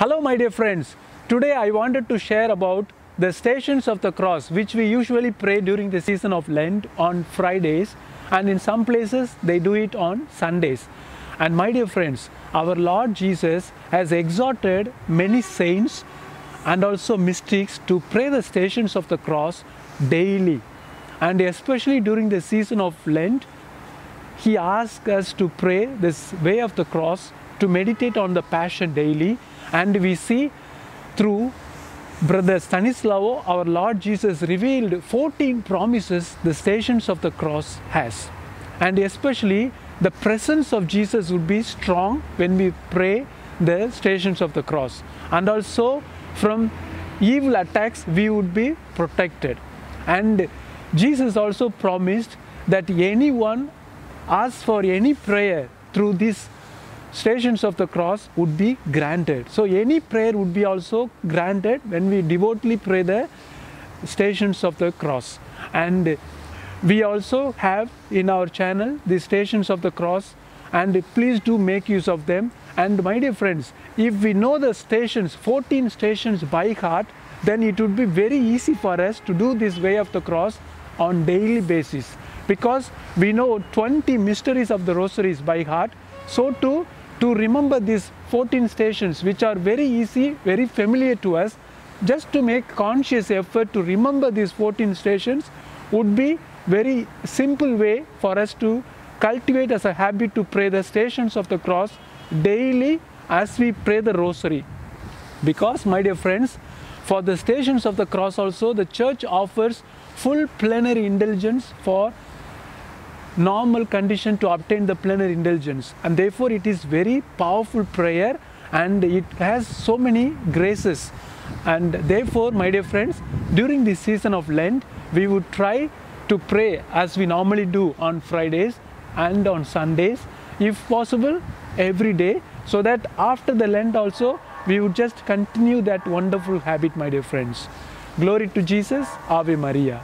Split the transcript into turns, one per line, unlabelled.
Hello, my dear friends. Today I wanted to share about the stations of the cross, which we usually pray during the season of Lent on Fridays, and in some places they do it on Sundays. And my dear friends, our Lord Jesus has exhorted many saints and also mystics to pray the stations of the cross daily. And especially during the season of Lent, he asks us to pray this way of the cross, to meditate on the passion daily, and we see through Brother Stanislao, our Lord Jesus revealed 14 promises the stations of the cross has. And especially the presence of Jesus would be strong when we pray the stations of the cross. And also from evil attacks we would be protected. And Jesus also promised that anyone asks for any prayer through these stations of the cross would be granted. So any prayer would be also granted when we devoutly pray the stations of the cross. And we also have in our channel the stations of the cross and please do make use of them. And my dear friends, if we know the stations, 14 stations by heart, then it would be very easy for us to do this way of the cross on daily basis because we know 20 mysteries of the rosaries by heart so too to remember these 14 stations which are very easy very familiar to us. Just to make conscious effort to remember these 14 stations would be very simple way for us to cultivate as a habit to pray the stations of the cross daily as we pray the rosary. Because my dear friends for the stations of the cross also the church offers full plenary indulgence for normal condition to obtain the plenary indulgence. And therefore it is very powerful prayer and it has so many graces. And therefore my dear friends during this season of lent we would try to pray as we normally do on fridays and on sundays if possible every day so that after the lent also we would just continue that wonderful habit my dear friends. Glory to jesus ave maria